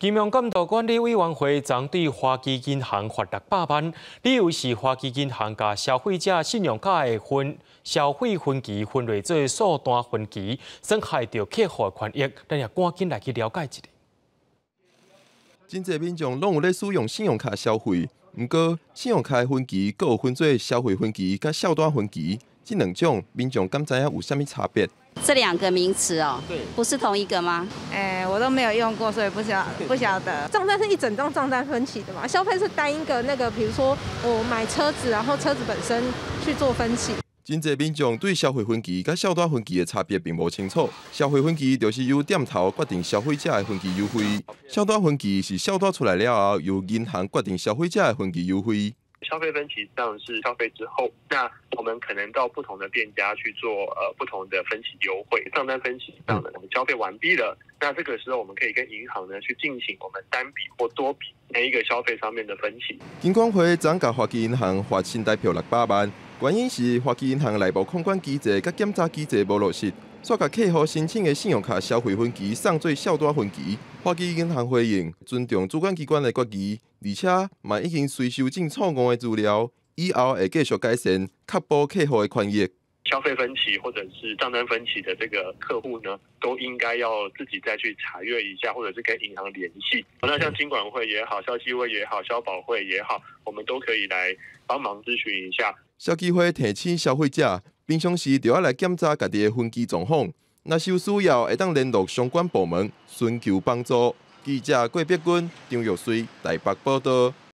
金融监督管理委员会针对花旗银行罚六百万，理由是花旗银行甲消费者信用卡的分消费分期分类做数单分期，损害到客户的权益。咱也赶紧来去了解一下。真侪民众拢有咧使用信用卡消费，毋过信用卡的分期各有分做消费分期甲小单分期，这两种民众敢知影有啥物差别？这两个名词哦，对，不是同一个吗？哎，我都没有用过，所以不晓不晓得。账单是一整张账单分期的嘛？消费是单一个那个，比如说我买车子，然后车子本身去做分期。真侪民众对消费分期甲小单分期的差别并无清楚。消费分期就是由店头决定消费者的分期优惠，小单分期是小单出来了后由银行决定消费者的分期优惠。消费分期上是消费之后，那我们可能到不同的店家去做呃不同的分期优惠。账单分期上呢，我们消费完毕了，那这个时候我们可以跟银行呢去进行我们单笔或多笔每一个消费上面的分期。金管会涨价花旗银行发信贷票六百万，原因是花旗银行内部控管机制甲检查机制无落实。煞甲客户申请的信用卡消费分期上做小单分期，花旗银行回应尊重主管机关的决议，而且嘛已经随收进错误的资料，以后会继续改善，确保客户的权益。消费分歧或者是账单分歧的这个客户呢，都应该要自己再去查阅一下，或者是跟银行联系。那像金管会也好，消基会也好，消保会也好，我们都可以来帮忙咨询一下。消基会提醒消费者。平常时就要来检查家己的分期状况，若是有需要，会当联络相关部门寻求帮助。记者郭碧君、张玉水台北报道。